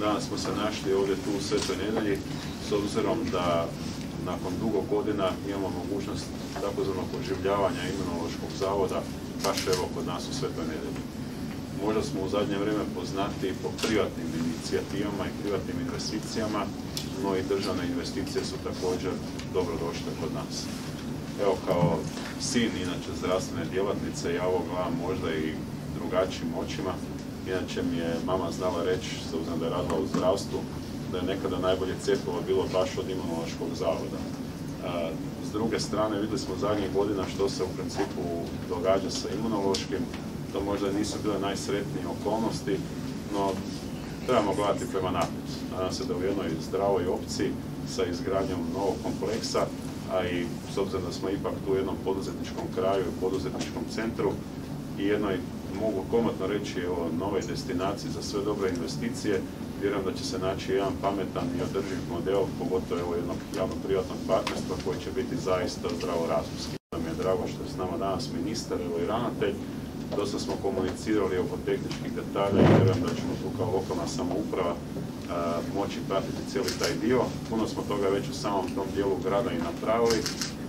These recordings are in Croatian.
danas smo se našli ovdje tu u Svetoj nedelji s obzirom da nakon dugo godina imamo mogućnost takozvanog oživljavanja imunološkog zavoda baš evo kod nas u Svetoj nedelji. Možda smo u zadnje vrijeme poznati po privatnim inicijativama i privatnim investicijama, no i državne investicije su također dobro došle kod nas. Evo kao sin, inače zdravstvene djelatnice, ja ovo gledam možda i drugačijim očima. Inače mi je mama znala reći, s obzirom da je radila u zdravstvu, da je nekada najbolje cjepivo bilo baš od imunološkog zavoda. S druge strane, vidjeli smo zadnjih godina što se u principu događa sa imunološkim. To možda nisu bile najsretnije okolnosti, no trebamo gledati prema naprijed. Nadam se da u jednoj zdravoj opciji sa izgradnjom novog kompleksa, a i s obzirom da smo ipak tu u jednom poduzetničkom kraju i poduzetničkom centru i jednoj, mogu komotno reći, o novoj destinaciji za sve dobre investicije, vjerujem da će se naći jedan pametan i održiv model, pogotovo evo jednog javno-privatnog partnerstva koji će biti zaista zdravorazumski. Mi je drago što je s nama danas ministar, evo i ravnatelj. Dosta smo komunicirali oko tehničkih detalja i vjerujem da ćemo tu kao lokalna samouprava moći pratiti cijeli taj dio. Puno smo toga već u samom tom dijelu grada i napravili,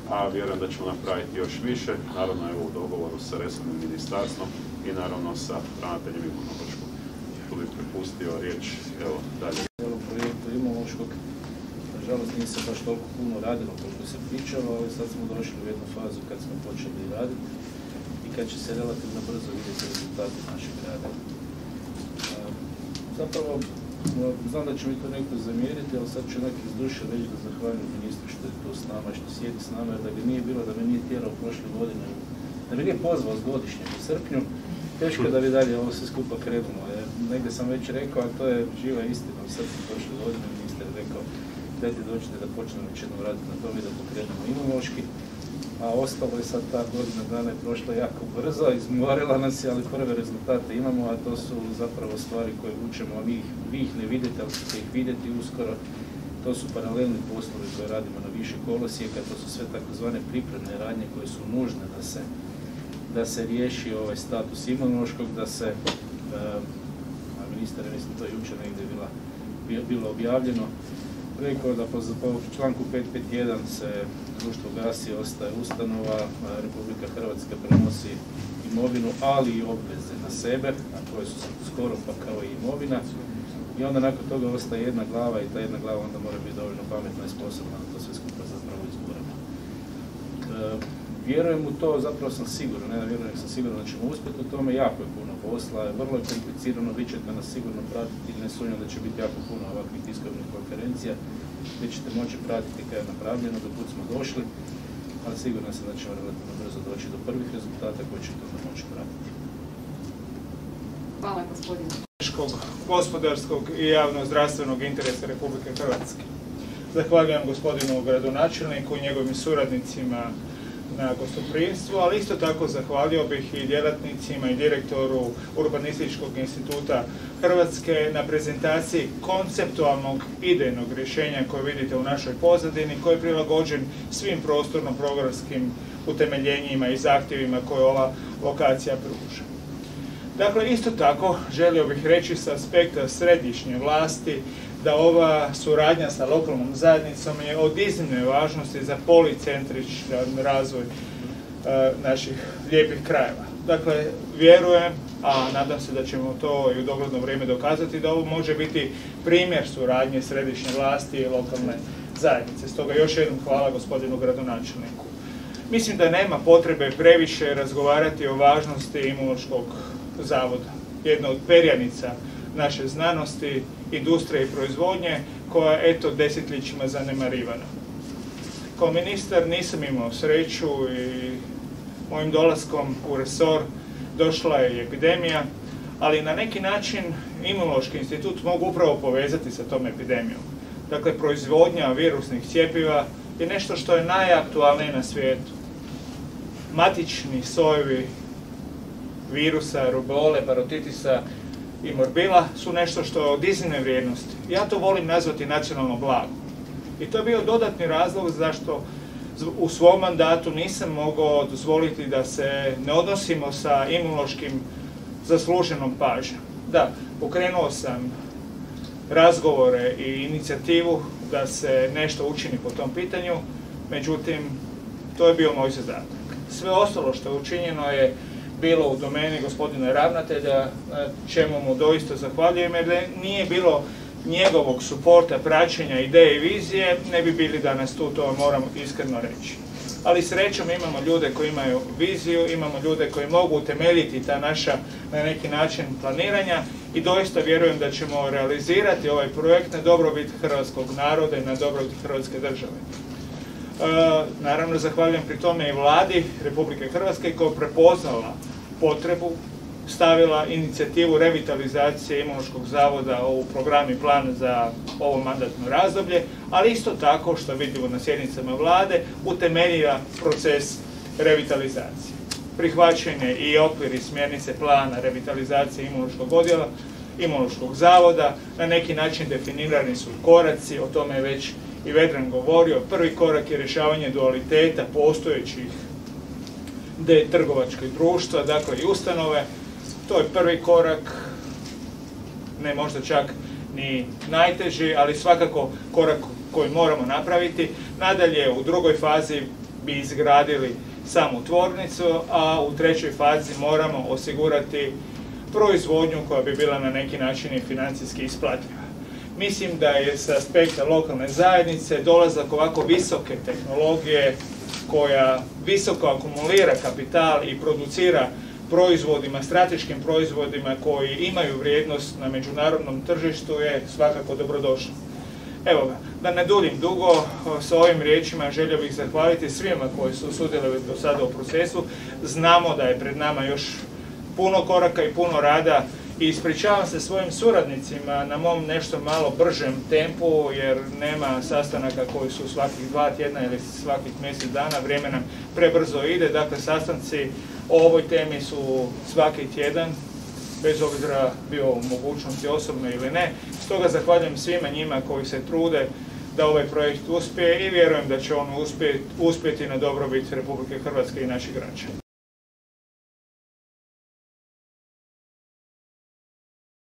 a vjerujem da ćemo napraviti još više, naravno evo u dogovoru sa resornim ministarstvom i naravno sa ravnateljem Imunološkog tu bih prepustio riječ, evo, dalje. U projektu imunološkog, nažalost nije se baš toliko puno radilo koliko se pričalo, ali sad smo došli u jednu fazu kad smo počeli raditi i kad će se relativno brzo vidjeti rezultati našeg rada. Zapravo, znam da će mi to neko zamjeriti, ali sad ću onak iz duše reći da zahvaljujem ministru što je tu s nama, što sjedi s nama, da ga nije bilo, da me nije tjerao prošle godine, da me nije pozvao s godišnjem u srpnju, teško da bi dalje ovo sve skupa krenulo. Negdje sam već rekao, a to je živa istina, sad sam prošle godine ministar rekao dajte dođite da počnemo već jednom raditi na tome da pokrenemo imunološki, a ostalo je sad ta godina dana je prošla jako brzo, izmorila nas je, ali prve rezultate imamo, a to su zapravo stvari koje učemo, a vi, vi ih ne vidite, ali ćete ih vidjeti uskoro. To su paralelni poslovi koje radimo na više kolosijeka, to su sve takozvane pripremne radnje koje su nužne da se da se riješi ovaj status imunološkog, da se, a ministar je mislim to jučer negdje bilo objavljeno, rekao da po, članku 551 se društvo gasi, ostaje ustanova, Republika Hrvatska prenosi imovinu, ali i obveze na sebe, a koje su skoro pa kao i imovina. I onda nakon toga ostaje jedna glava i ta jedna glava onda mora biti dovoljno pametna i sposobna da to sve skupa za zdravo izguramo. Vjerujem u to, zapravo sam siguran, ne vjerujem sam siguran da ćemo uspjeti u tome, jako je puno posla, vrlo je komplicirano, vi ćete nas sigurno pratiti, ne sumnjam da će biti jako puno ovakvih tiskovnih konferencija, vi ćete moći pratiti kada je napravljeno, do kud smo došli, ali siguran sam da ćemo relativno brzo doći do prvih rezultata koji ćete onda moći pratiti. Hvala gospodine. gospodarskog i javno-zdravstvenog interesa Republike Hrvatske. Zahvaljujem gospodinu gradonačelniku i njegovim suradnicima na gostoprimstvu, ali isto tako zahvalio bih i djelatnicima i direktoru Urbanističkog instituta Hrvatske na prezentaciji konceptualnog idejnog rješenja koje vidite u našoj pozadini, koji je prilagođen svim prostorno-programskim utemeljenjima i zahtjevima koje ova lokacija pruža. Dakle, isto tako želio bih reći sa aspekta središnje vlasti da ova suradnja sa lokalnom zajednicom je od iznimne važnosti za policentričan razvoj e, naših lijepih krajeva. Dakle, vjerujem, a nadam se da ćemo to i u dogledno vrijeme dokazati, da ovo može biti primjer suradnje središnje vlasti i lokalne zajednice. Stoga još jednom hvala gospodinu gradonačelniku. Mislim da nema potrebe previše razgovarati o važnosti imunološkog zavoda. Jedna od perjanica naše znanosti, industrije i proizvodnje koja je eto desetljećima zanemarivana. Kao ministar nisam imao sreću i mojim dolaskom u resor došla je epidemija, ali na neki način Imunološki institut mogu upravo povezati sa tom epidemijom. Dakle, proizvodnja virusnih cjepiva je nešto što je najaktualnije na svijetu. Matični sojevi virusa, rubole, parotitisa i morbila su nešto što je od iznimne vrijednosti. Ja to volim nazvati nacionalno blago. I to je bio dodatni razlog zašto u svom mandatu nisam mogao dozvoliti da se ne odnosimo sa imunološkim zasluženom pažnjom. Da, pokrenuo sam razgovore i inicijativu da se nešto učini po tom pitanju, međutim, to je bio moj zadatak. Sve ostalo što je učinjeno je bilo u domeni gospodina ravnatelja, čemu mu doista zahvaljujem, jer nije bilo njegovog suporta, praćenja, ideje i vizije, ne bi bili danas tu, to moram iskreno reći. Ali srećom imamo ljude koji imaju viziju, imamo ljude koji mogu utemeljiti ta naša na neki način planiranja i doista vjerujem da ćemo realizirati ovaj projekt na dobrobit hrvatskog naroda i na dobrobit hrvatske države. E, naravno, zahvaljujem pri tome i vladi Republike Hrvatske koja je prepoznala potrebu stavila inicijativu revitalizacije Imunološkog zavoda u program i plan za ovo mandatno razdoblje, ali isto tako, što vidimo na sjednicama vlade, utemeljila proces revitalizacije. Prihvaćen je i okvir i smjernice plana revitalizacije imunološkog odjela, imunološkog zavoda, na neki način definirani su koraci, o tome je već i Vedran govorio. Prvi korak je rješavanje dualiteta postojećih de trgovačkih društva, dakle i ustanove, to je prvi korak, ne možda čak ni najteži, ali svakako korak koji moramo napraviti. Nadalje, u drugoj fazi bi izgradili samu tvornicu, a u trećoj fazi moramo osigurati proizvodnju koja bi bila na neki način i financijski isplativa. Mislim da je sa aspekta lokalne zajednice dolazak ovako visoke tehnologije koja visoko akumulira kapital i producira proizvodima, strateškim proizvodima koji imaju vrijednost na međunarodnom tržištu je svakako dobrodošlo. Evo ga, da ne duljim dugo, sa ovim riječima želio bih zahvaliti svima koji su sudjelovali do sada u procesu. Znamo da je pred nama još puno koraka i puno rada i ispričavam se svojim suradnicima na mom nešto malo bržem tempu jer nema sastanaka koji su svakih dva tjedna ili svakih mjesec dana, vrijeme nam prebrzo ide, dakle sastanci o ovoj temi su svaki tjedan, bez obzira bio u mogućnosti osobno ili ne. Stoga zahvaljujem svima njima koji se trude da ovaj projekt uspije i vjerujem da će on uspjeti na dobrobit Republike Hrvatske i naših građana.